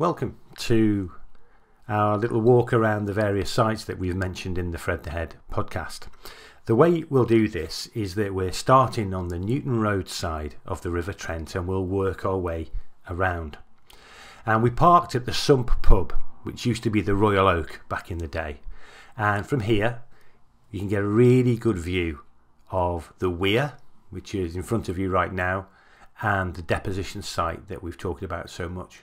Welcome to our little walk around the various sites that we've mentioned in the Fred the Head podcast. The way we'll do this is that we're starting on the Newton Road side of the River Trent and we'll work our way around. And we parked at the Sump pub, which used to be the Royal Oak back in the day. And from here, you can get a really good view of the weir, which is in front of you right now, and the deposition site that we've talked about so much.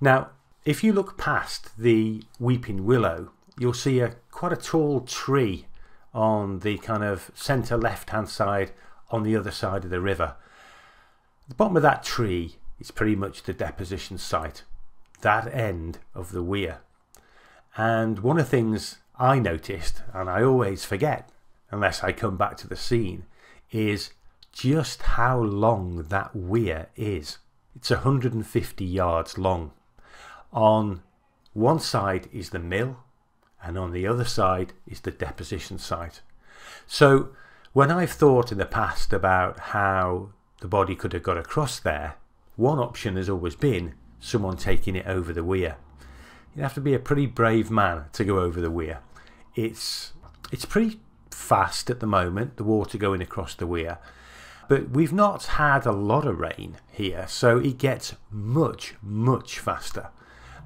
Now, if you look past the weeping willow, you'll see a quite a tall tree on the kind of centre left hand side on the other side of the river. The bottom of that tree is pretty much the deposition site, that end of the weir. And one of the things I noticed, and I always forget unless I come back to the scene, is just how long that weir is. It's 150 yards long. On one side is the mill, and on the other side is the deposition site. So when I've thought in the past about how the body could have got across there, one option has always been someone taking it over the weir. You'd have to be a pretty brave man to go over the weir. It's it's pretty fast at the moment, the water going across the weir but we've not had a lot of rain here, so it gets much, much faster.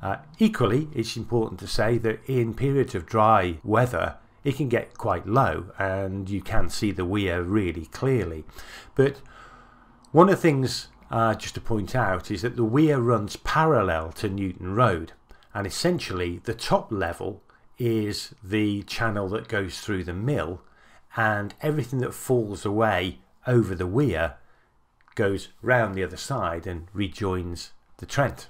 Uh, equally, it's important to say that in periods of dry weather, it can get quite low and you can see the weir really clearly. But one of the things uh, just to point out is that the weir runs parallel to Newton Road and essentially the top level is the channel that goes through the mill and everything that falls away over the weir goes round the other side and rejoins the Trent.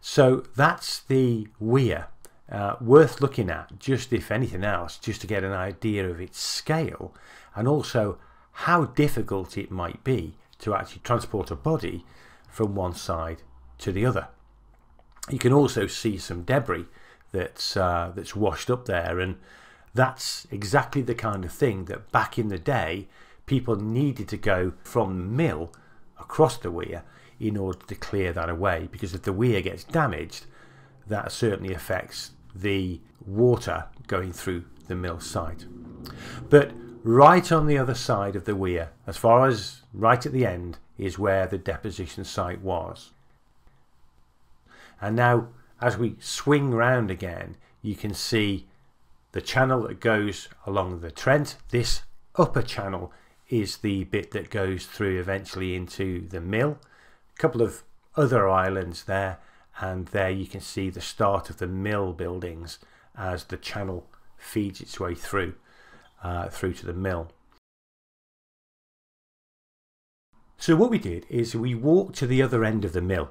So that's the weir. Uh, worth looking at, just if anything else, just to get an idea of its scale and also how difficult it might be to actually transport a body from one side to the other. You can also see some debris that's, uh, that's washed up there, and that's exactly the kind of thing that back in the day people needed to go from the mill across the weir in order to clear that away because if the weir gets damaged that certainly affects the water going through the mill site. But right on the other side of the weir, as far as right at the end, is where the deposition site was. And now, as we swing round again, you can see the channel that goes along the Trent. This upper channel is the bit that goes through eventually into the mill. A couple of other islands there and there you can see the start of the mill buildings as the channel feeds its way through uh, through to the mill. So what we did is we walked to the other end of the mill.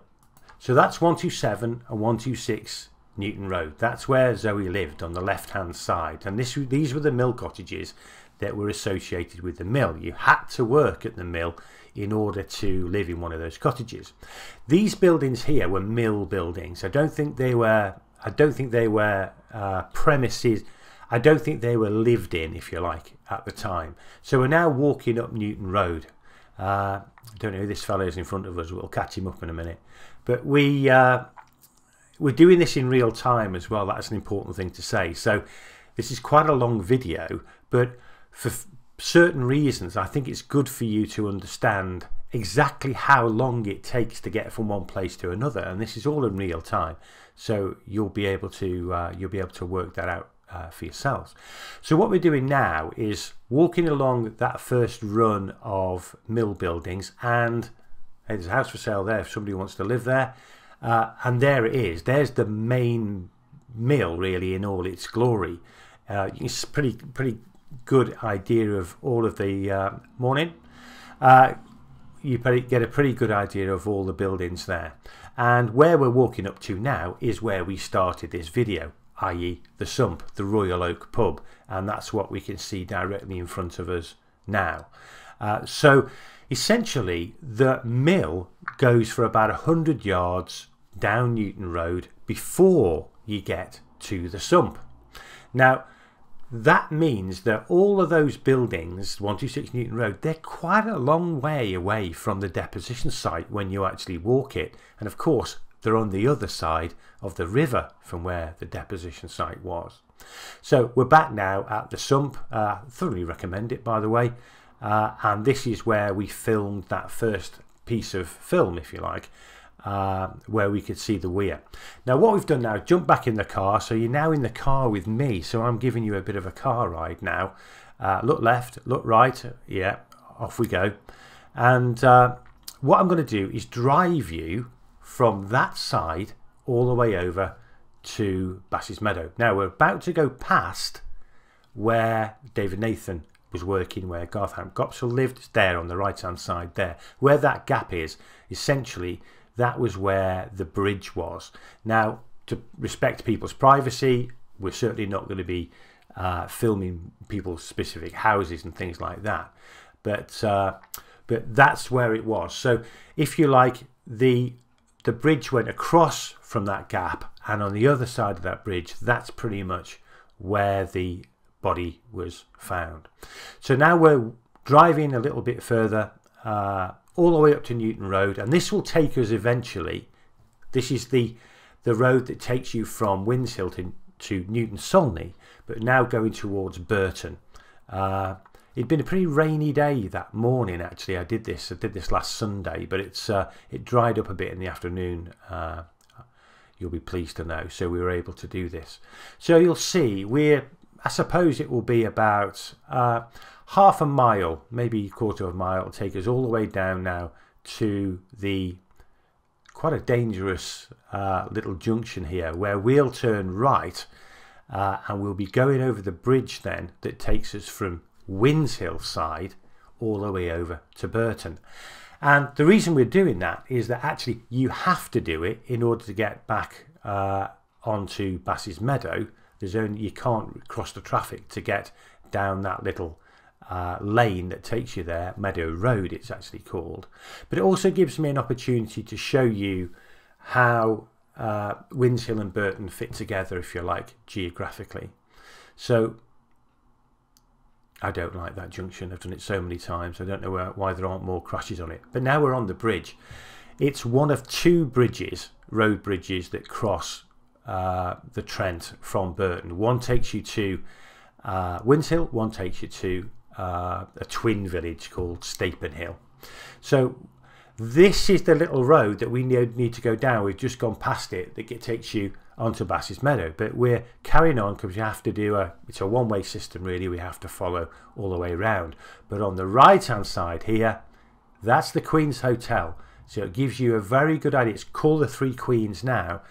So that's 127 and 126 Newton Road. That's where Zoe lived on the left hand side and this, these were the mill cottages that were associated with the mill. You had to work at the mill in order to live in one of those cottages. These buildings here were mill buildings. I don't think they were. I don't think they were uh, premises. I don't think they were lived in, if you like, at the time. So we're now walking up Newton Road. Uh, I don't know who this fellow is in front of us. We'll catch him up in a minute. But we uh, we're doing this in real time as well. That's an important thing to say. So this is quite a long video, but for certain reasons, I think it's good for you to understand exactly how long it takes to get from one place to another, and this is all in real time. So you'll be able to uh, you'll be able to work that out uh, for yourselves. So what we're doing now is walking along that first run of mill buildings, and hey, there's a house for sale there if somebody wants to live there. Uh, and there it is. There's the main mill, really, in all its glory. Uh, it's pretty pretty good idea of all of the uh, morning. Uh, you get a pretty good idea of all the buildings there. And where we're walking up to now is where we started this video, i.e. the Sump, the Royal Oak pub. And that's what we can see directly in front of us now. Uh, so essentially the mill goes for about 100 yards down Newton Road before you get to the Sump. Now that means that all of those buildings, 126 Newton Road, they're quite a long way away from the deposition site when you actually walk it. And of course, they're on the other side of the river from where the deposition site was. So we're back now at the sump. Uh, thoroughly recommend it, by the way. Uh, and this is where we filmed that first piece of film, if you like, uh, where we could see the weir. Now, what we've done now, jump back in the car. So you're now in the car with me. So I'm giving you a bit of a car ride now. Uh, look left, look right. Yeah, off we go. And uh, what I'm going to do is drive you from that side all the way over to Bass's Meadow. Now we're about to go past where David Nathan was working, where Gartham Gopsall lived. There on the right hand side there. Where that gap is, essentially, that was where the bridge was. Now, to respect people's privacy, we're certainly not going to be uh, filming people's specific houses and things like that. But uh, but that's where it was. So if you like, the the bridge went across from that gap, and on the other side of that bridge, that's pretty much where the body was found. So now we're driving a little bit further, uh, all the way up to Newton Road, and this will take us eventually. This is the the road that takes you from Winshill to, to Newton Solney, but now going towards Burton. Uh, It'd been a pretty rainy day that morning. Actually, I did this. I did this last Sunday, but it's uh, it dried up a bit in the afternoon. Uh, you'll be pleased to know. So we were able to do this. So you'll see we're. I suppose it will be about uh, half a mile, maybe a quarter of a mile. It'll take us all the way down now to the quite a dangerous uh, little junction here where we'll turn right uh, and we'll be going over the bridge then that takes us from Winshill side all the way over to Burton. And the reason we're doing that is that actually you have to do it in order to get back uh, onto Bass's Meadow. There's only you can't cross the traffic to get down that little uh, lane that takes you there, Meadow Road it's actually called. But it also gives me an opportunity to show you how uh, and Burton fit together, if you like, geographically. So I don't like that junction. I've done it so many times. I don't know where, why there aren't more crashes on it. But now we're on the bridge. It's one of two bridges, road bridges, that cross uh, the Trent from Burton. One takes you to uh, one takes you to uh, a twin village called Stapenhill. So this is the little road that we need to go down. We've just gone past it that takes you onto Bass's Meadow. But we're carrying on because you have to do a, it's a one-way system really, we have to follow all the way around. But on the right-hand side here, that's the Queen's Hotel. So it gives you a very good idea. It's called the Three Queens now,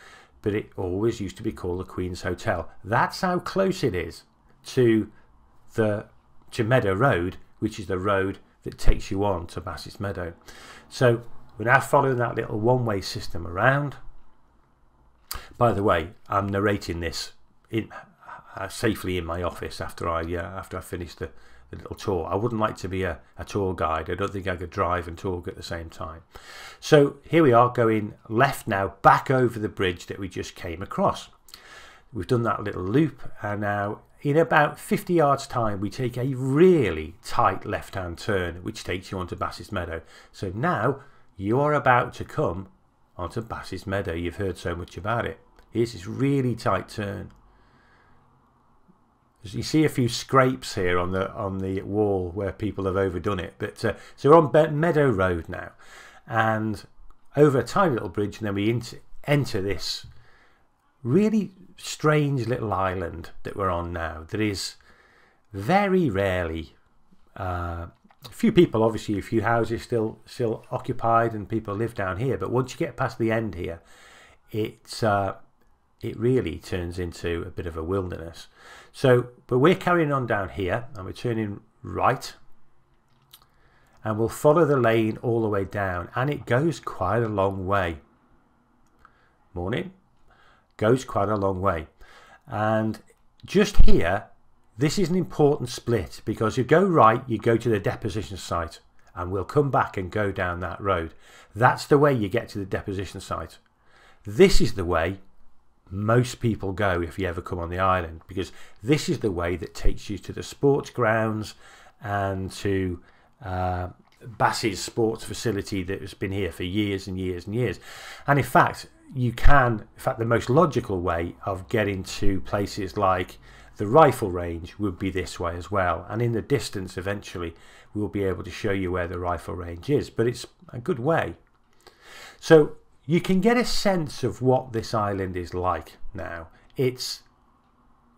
but it always used to be called the Queen's Hotel. That's how close it is to the to Meadow Road, which is the road that takes you on to Bass's Meadow. So we're now following that little one-way system around. By the way, I'm narrating this in, uh, safely in my office after I uh, after I finish the, the, little tour. I wouldn't like to be a, a tour guide. I don't think I could drive and talk at the same time. So here we are going left now, back over the bridge that we just came across. We've done that little loop and now in about 50 yards time we take a really tight left hand turn which takes you onto Bass's Meadow. So now you are about to come onto Bass's Meadow. You've heard so much about it. Here's this really tight turn. You see a few scrapes here on the on the wall where people have overdone it. But uh, so we're on Meadow Road now, and over a tiny little bridge, and then we enter this really strange little island that we're on now. That is very rarely uh, a few people, obviously, a few houses still still occupied, and people live down here. But once you get past the end here, it's uh, it really turns into a bit of a wilderness. So, but we're carrying on down here, and we're turning right, and we'll follow the lane all the way down, and it goes quite a long way. Morning, goes quite a long way, and just here this is an important split because you go right, you go to the deposition site and we'll come back and go down that road. That's the way you get to the deposition site. This is the way most people go if you ever come on the island because this is the way that takes you to the sports grounds and to uh, Bass's sports facility that has been here for years and years and years. And in fact, you can, in fact, the most logical way of getting to places like the rifle range would be this way as well. And in the distance, eventually, we'll be able to show you where the rifle range is. But it's a good way. So you can get a sense of what this island is like now. It's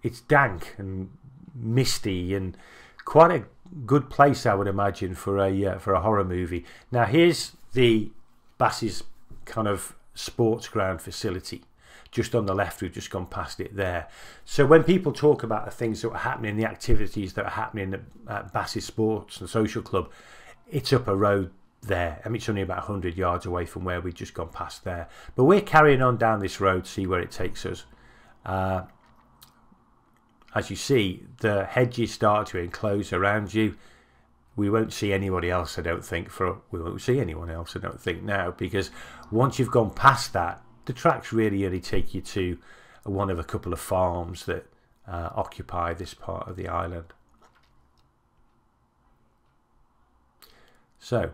it's dank and misty and quite a good place, I would imagine, for a uh, for a horror movie. Now here's the Bass's kind of sports ground facility just on the left. We've just gone past it there. So when people talk about the things that are happening the activities that are happening at Bass's Sports and Social Club it's up a road there. I mean it's only about 100 yards away from where we've just gone past there. But we're carrying on down this road see where it takes us. Uh, as you see the hedges start to enclose around you we won't see anybody else I don't think for we won't see anyone else I don't think now because once you've gone past that the tracks really only take you to one of a couple of farms that uh, occupy this part of the island. So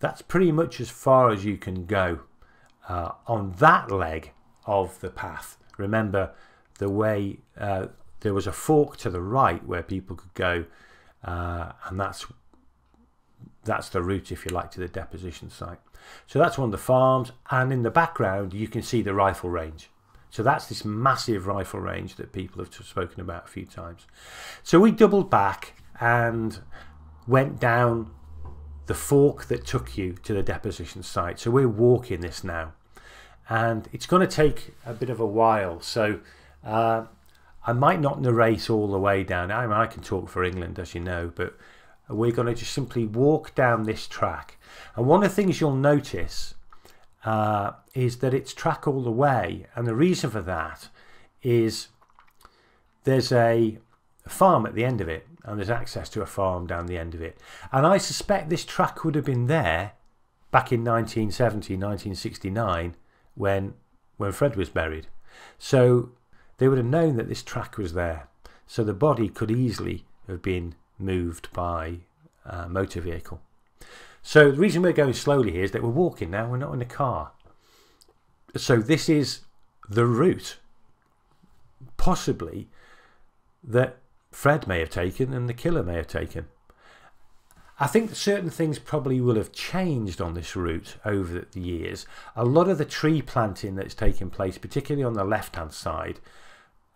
that's pretty much as far as you can go uh, on that leg of the path. Remember the way uh, there was a fork to the right where people could go uh, and that's that's the route if you like to the deposition site. So that's one of the farms and in the background you can see the rifle range. So that's this massive rifle range that people have spoken about a few times. So we doubled back and went down the fork that took you to the deposition site. So we're walking this now. And it's going to take a bit of a while. So uh, I might not narrate all the way down. I, mean, I can talk for England, as you know, but we're going to just simply walk down this track. And one of the things you'll notice uh, is that it's track all the way. And the reason for that is there's a farm at the end of it, and there's access to a farm down the end of it. And I suspect this track would have been there back in 1970, 1969, when when Fred was buried. So they would have known that this track was there. So the body could easily have been moved by a motor vehicle. So the reason we're going slowly here is that we're walking now, we're not in a car. So this is the route, possibly, that Fred may have taken and the killer may have taken. I think certain things probably will have changed on this route over the years. A lot of the tree planting that's taken place, particularly on the left hand side,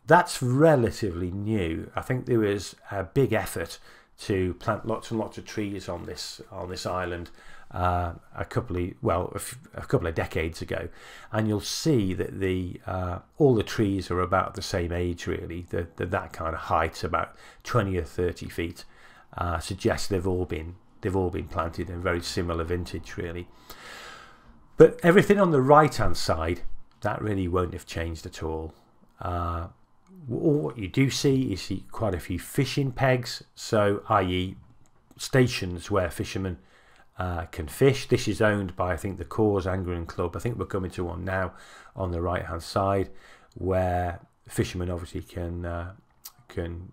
that's relatively new. I think there was a big effort to plant lots and lots of trees on this on this island uh, a couple of well a, couple of decades ago, and you'll see that the uh, all the trees are about the same age really. The, the that kind of height, about twenty or thirty feet, uh, suggests they've all been they've all been planted in very similar vintage really. But everything on the right hand side, that really won't have changed at all. Uh, what you do see is quite a few fishing pegs, so i.e. stations where fishermen uh, can fish. This is owned by I think the Coors Angling Club. I think we're coming to one now on the right hand side where fishermen obviously can uh, can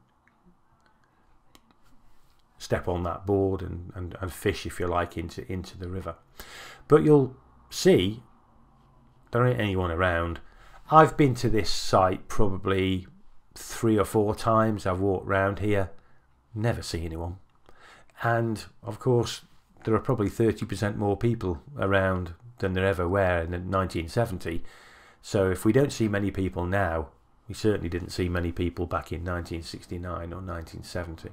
step on that board and, and, and fish if you like into into the river. But you'll see there ain't anyone around. I've been to this site probably three or four times I've walked round here, never see anyone. And of course, there are probably 30% more people around than there ever were in 1970. So if we don't see many people now, we certainly didn't see many people back in 1969 or 1970.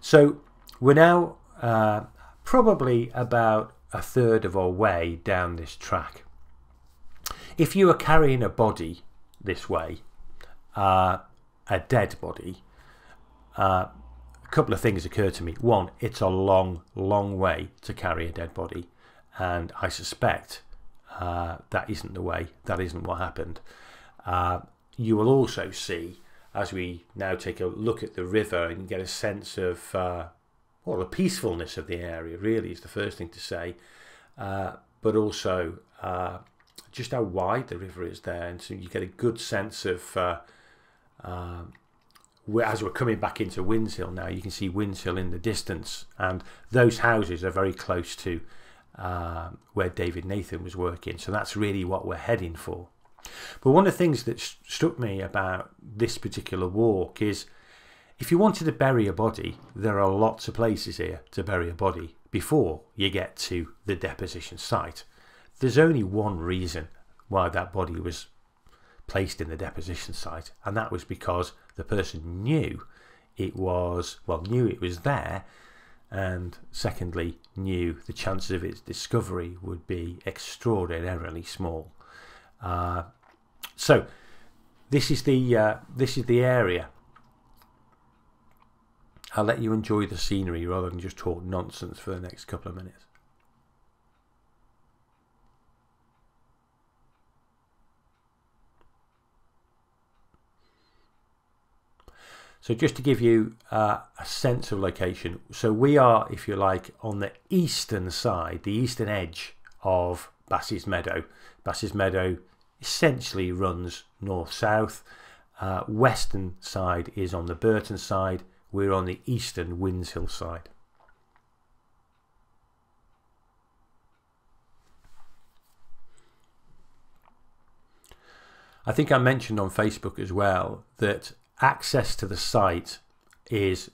So we're now uh, probably about a third of our way down this track. If you are carrying a body this way, uh, a dead body, uh, a couple of things occur to me. One, it's a long, long way to carry a dead body, and I suspect uh, that isn't the way, that isn't what happened. Uh, you will also see, as we now take a look at the river and get a sense of, uh, well, the peacefulness of the area, really, is the first thing to say, uh, but also uh, just how wide the river is there, and so you get a good sense of uh, um, as we're coming back into Winshill now, you can see Winshill in the distance, and those houses are very close to uh, where David Nathan was working. So that's really what we're heading for. But one of the things that struck me about this particular walk is if you wanted to bury a body, there are lots of places here to bury a body before you get to the deposition site. There's only one reason why that body was placed in the deposition site, and that was because the person knew it was, well, knew it was there, and secondly, knew the chances of its discovery would be extraordinarily small. Uh, so, this is the uh, this is the area I'll let you enjoy the scenery rather than just talk nonsense for the next couple of minutes. So just to give you uh, a sense of location, so we are, if you like, on the eastern side, the eastern edge of Bass's Meadow. Bass's Meadow essentially runs north-south. Uh, western side is on the Burton side, we're on the eastern Winshill side. I think I mentioned on Facebook as well that access to the site is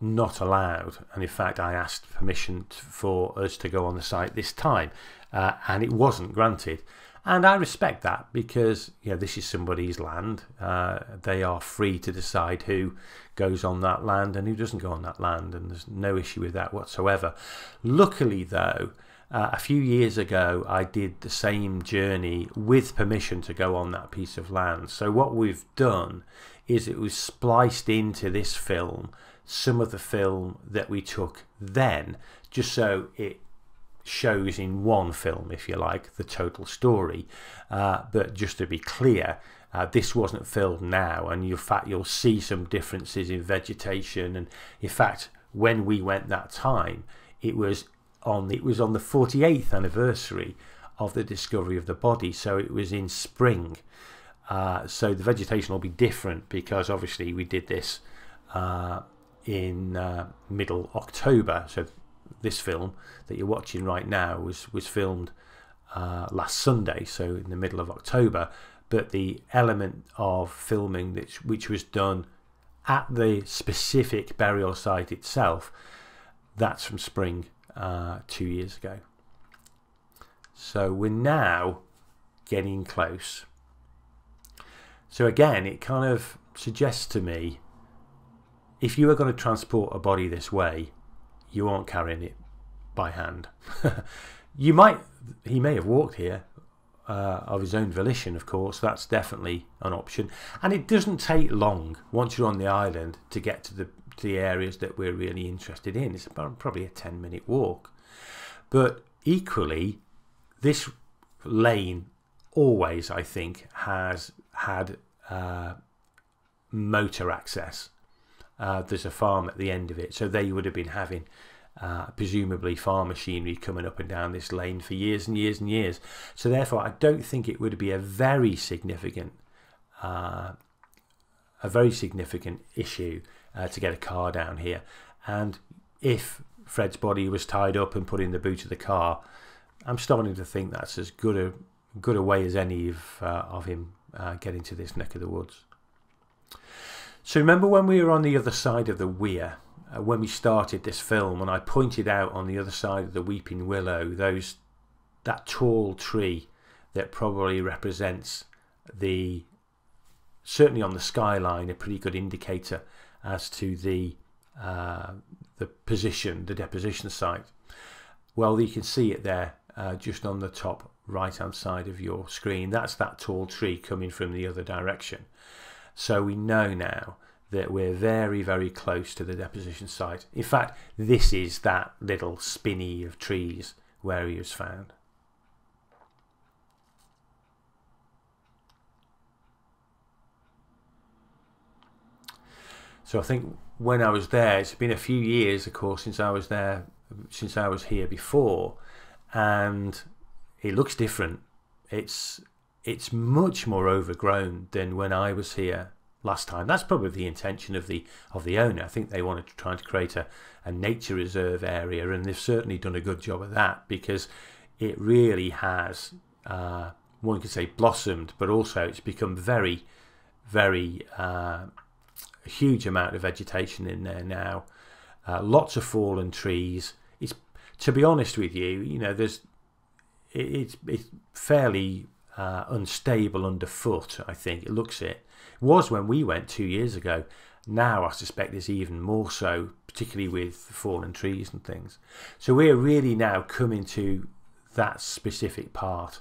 not allowed and in fact I asked permission for us to go on the site this time uh, and it wasn't granted and I respect that because you know this is somebody's land. Uh, they are free to decide who goes on that land and who doesn't go on that land, and there's no issue with that whatsoever. Luckily, though, uh, a few years ago, I did the same journey with permission to go on that piece of land. So what we've done is it was spliced into this film some of the film that we took then, just so it shows in one film, if you like, the total story. Uh, but just to be clear, uh, this wasn't filmed now, and in fact, you'll see some differences in vegetation. And in fact, when we went that time, it was on it was on the 48th anniversary of the discovery of the body, so it was in spring. Uh, so the vegetation will be different because obviously we did this uh, in uh, middle October, so this film that you're watching right now was was filmed uh, last Sunday, so in the middle of October. But the element of filming that which was done at the specific burial site itself, that's from spring uh, two years ago. So we're now getting close. So again, it kind of suggests to me if you were going to transport a body this way, you aren't carrying it by hand. you might, he may have walked here uh, of his own volition, of course. That's definitely an option. And it doesn't take long once you're on the island to get to the, to the areas that we're really interested in. It's about probably a 10 minute walk. But equally, this lane always, I think, has had uh, motor access uh, there's a farm at the end of it. So they would have been having uh, presumably farm machinery coming up and down this lane for years and years and years. So therefore, I don't think it would be a very significant, uh, a very significant issue uh, to get a car down here. And if Fred's body was tied up and put in the boot of the car, I'm starting to think that's as good a good a way as any of, uh, of him uh, getting to this neck of the woods. So remember when we were on the other side of the weir, uh, when we started this film, and I pointed out on the other side of the weeping willow those that tall tree that probably represents the certainly on the skyline a pretty good indicator as to the uh, the position, the deposition site. Well, you can see it there, uh, just on the top right hand side of your screen. That's that tall tree coming from the other direction. So we know now that we're very, very close to the deposition site. In fact, this is that little spinney of trees where he was found. So I think when I was there, it's been a few years, of course, since I was there, since I was here before, and it looks different. It's it's much more overgrown than when I was here last time. That's probably the intention of the of the owner. I think they wanted to try to create a, a nature reserve area, and they've certainly done a good job of that because it really has, uh, one could say, blossomed, but also it's become very, very uh, a huge amount of vegetation in there now. Uh, lots of fallen trees. It's to be honest with you, you know, there's it, it's it's fairly uh, unstable underfoot. I think it looks it. it was when we went two years ago. Now I suspect it's even more so, particularly with fallen trees and things. So we're really now coming to that specific part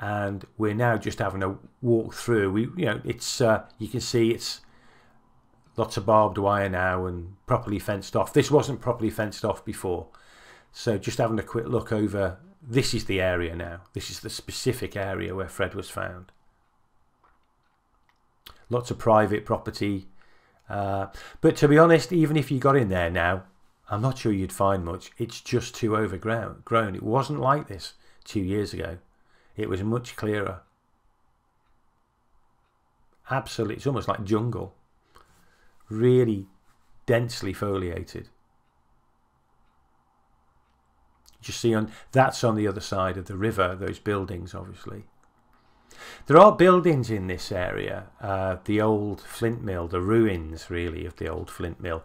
and we're now just having a walk through we you know it's uh, you can see it's lots of barbed wire now and properly fenced off this wasn't properly fenced off before so just having a quick look over this is the area now this is the specific area where Fred was found lots of private property uh, but to be honest even if you got in there now I'm not sure you'd find much it's just too overgrown grown it wasn't like this two years ago it was much clearer. Absolutely, it's almost like jungle. Really densely foliated. You see on that's on the other side of the river, those buildings obviously. There are buildings in this area, uh, the old flint mill, the ruins really of the old flint mill.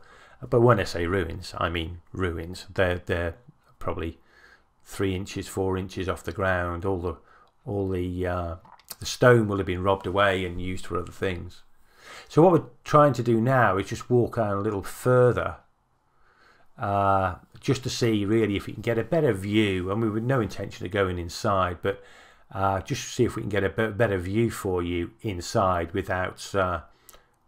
But when I say ruins, I mean ruins. They're, they're probably three inches, four inches off the ground. All the all the, uh, the stone will have been robbed away and used for other things. So what we're trying to do now is just walk on a little further uh, just to see really if we can get a better view and we with no intention of going inside but uh, just to see if we can get a better view for you inside without uh,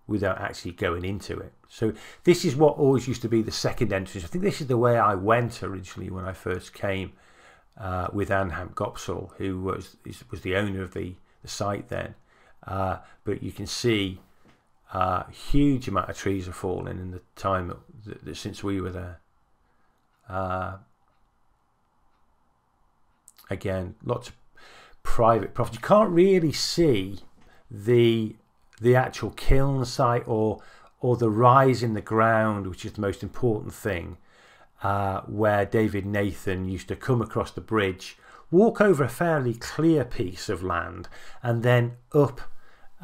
without actually going into it. So this is what always used to be the second entrance. I think this is the way I went originally when I first came uh, with Anham Gopsall, who was was the owner of the, the site then. Uh, but you can see a uh, huge amount of trees have fallen in the time that, that since we were there. Uh, again, lots of private property. You can't really see the the actual kiln site or or the rise in the ground, which is the most important thing uh, where David Nathan used to come across the bridge, walk over a fairly clear piece of land, and then up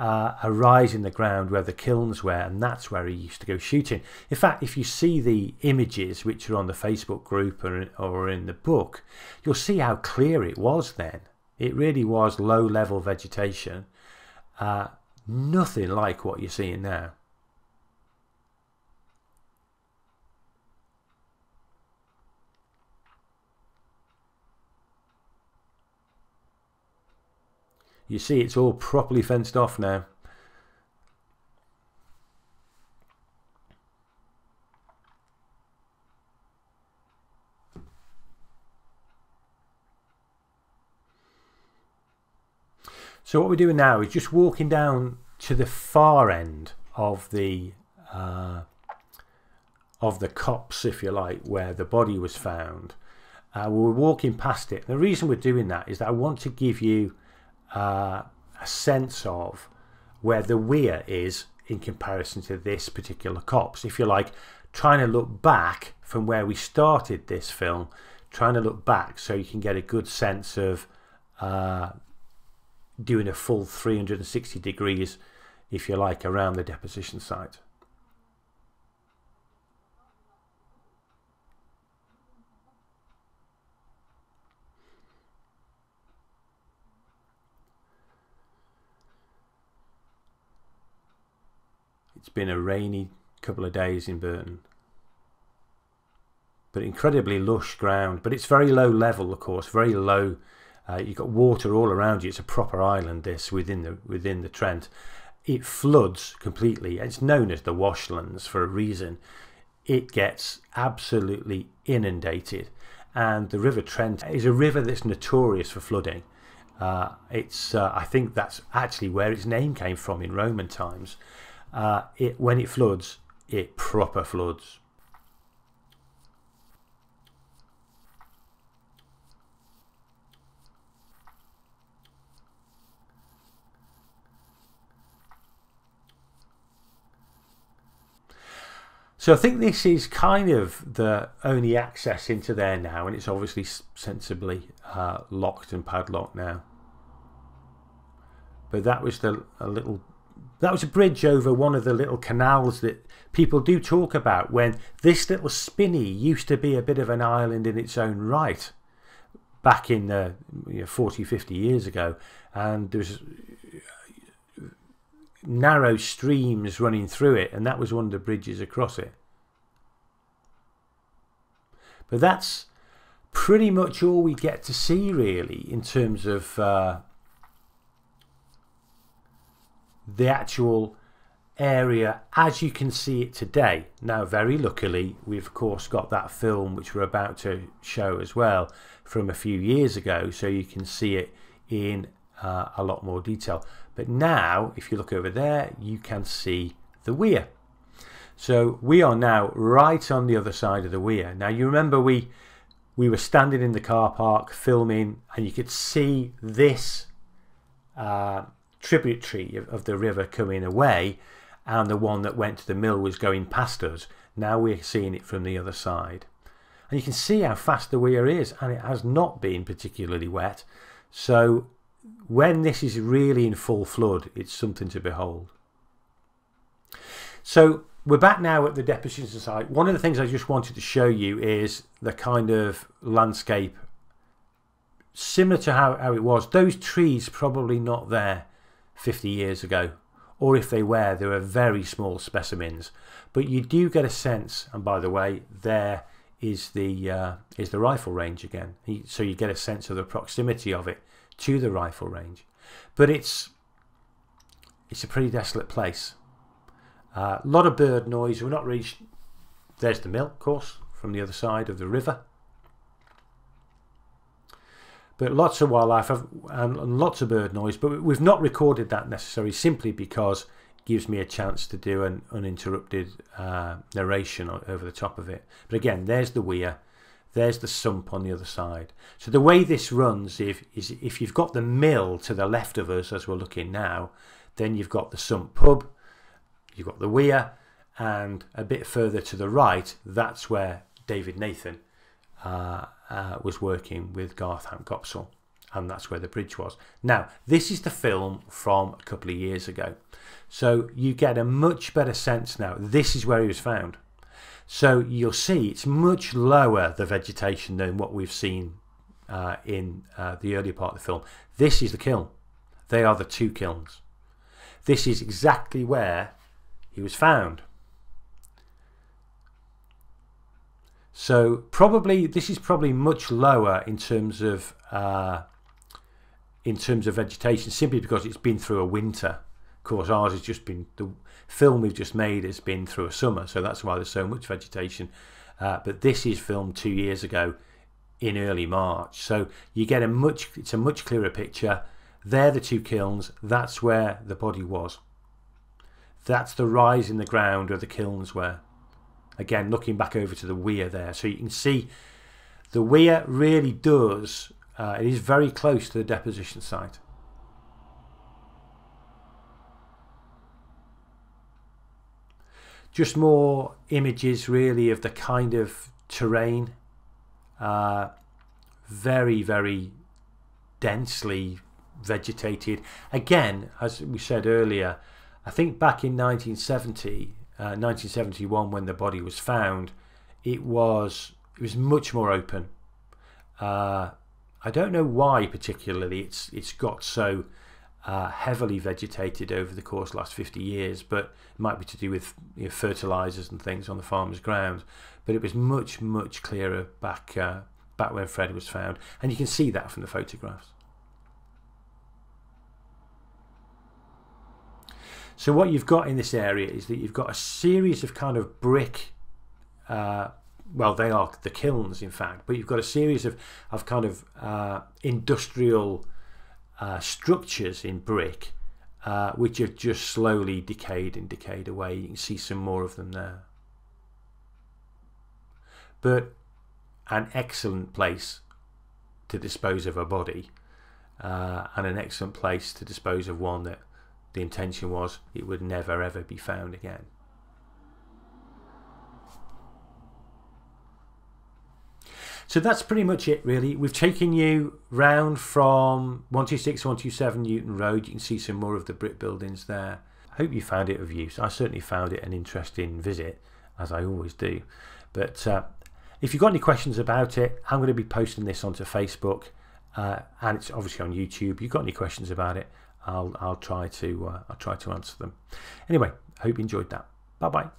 uh, a rise in the ground where the kilns were, and that's where he used to go shooting. In fact, if you see the images which are on the Facebook group or, or in the book, you'll see how clear it was then. It really was low level vegetation, uh, nothing like what you're seeing now. You see it's all properly fenced off now. So what we're doing now is just walking down to the far end of the uh, of the copse, if you like, where the body was found. Uh, we're walking past it. The reason we're doing that is that I want to give you uh, a sense of where the weir is in comparison to this particular copse. If you're like trying to look back from where we started this film, trying to look back so you can get a good sense of uh, doing a full 360 degrees, if you like, around the deposition site. It's been a rainy couple of days in Burton. But incredibly lush ground. But it's very low level, of course, very low. Uh, you've got water all around you. It's a proper island, this, within the, within the Trent. It floods completely. It's known as the Washlands for a reason. It gets absolutely inundated. And the River Trent is a river that's notorious for flooding. Uh, it's, uh, I think that's actually where its name came from in Roman times uh, it when it floods, it proper floods. So I think this is kind of the only access into there now, and it's obviously sensibly uh, locked and padlocked now. But that was the a little that was a bridge over one of the little canals that people do talk about when this little spinney used to be a bit of an island in its own right back in the you know, 40 50 years ago. And there's narrow streams running through it and that was one of the bridges across it. But that's pretty much all we get to see really in terms of uh, the actual area as you can see it today. Now, very luckily, we've of course got that film which we're about to show as well from a few years ago, so you can see it in uh, a lot more detail. But now, if you look over there, you can see the weir. So we are now right on the other side of the weir. Now, you remember we we were standing in the car park filming, and you could see this. Uh, tributary of, of the river coming away and the one that went to the mill was going past us. Now we're seeing it from the other side. And you can see how fast the weir is and it has not been particularly wet. So when this is really in full flood, it's something to behold. So we're back now at the deposition site. One of the things I just wanted to show you is the kind of landscape similar to how, how it was. Those trees probably not there 50 years ago. Or if they were, they were very small specimens. But you do get a sense, and by the way, there is the uh, is the rifle range again. So you get a sense of the proximity of it to the rifle range. But it's it's a pretty desolate place. A uh, lot of bird noise. We're not really. There's the mill, of course, from the other side of the river. But lots of wildlife and lots of bird noise, but we've not recorded that necessarily simply because it gives me a chance to do an uninterrupted uh, narration over the top of it. But again, there's the weir, there's the sump on the other side. So the way this runs if, is if you've got the mill to the left of us as we're looking now, then you've got the sump pub, you've got the weir, and a bit further to the right, that's where David Nathan uh, uh, was working with Garth Hampcopsall and that's where the bridge was. Now, this is the film from a couple of years ago. So you get a much better sense now. This is where he was found. So you'll see it's much lower, the vegetation, than what we've seen uh, in uh, the earlier part of the film. This is the kiln. They are the two kilns. This is exactly where he was found. So probably this is probably much lower in terms of uh, in terms of vegetation, simply because it's been through a winter. Of course, ours has just been the film we've just made has been through a summer, so that's why there's so much vegetation. Uh, but this is filmed two years ago in early March, so you get a much it's a much clearer picture. They're the two kilns. That's where the body was. That's the rise in the ground where the kilns were. Again, looking back over to the weir there. So you can see the weir really does, uh, it is very close to the deposition site. Just more images really of the kind of terrain. Uh, very, very densely vegetated. Again, as we said earlier, I think back in 1970 1971 uh, when the body was found, it was it was much more open. Uh, I don't know why particularly it's it's got so uh, heavily vegetated over the course of the last 50 years, but it might be to do with you know, fertilizers and things on the farmer's ground. But it was much much clearer back uh, back when Fred was found, and you can see that from the photographs. So what you've got in this area is that you've got a series of kind of brick, uh, well, they are the kilns, in fact, but you've got a series of, of kind of uh, industrial uh, structures in brick, which have just slowly decayed and decayed away. You can see some more of them there. But an excellent place to dispose of a body, and an excellent place to dispose of one that the intention was it would never ever be found again. So that's pretty much it really. We've taken you round from 126, 127 Newton Road. You can see some more of the brick buildings there. I hope you found it of use. I certainly found it an interesting visit, as I always do. But uh, if you've got any questions about it, I'm going to be posting this onto Facebook uh, and it's obviously on YouTube. If you've got any questions about it, I'll I'll try to uh, I'll try to answer them. Anyway, I hope you enjoyed that. Bye bye.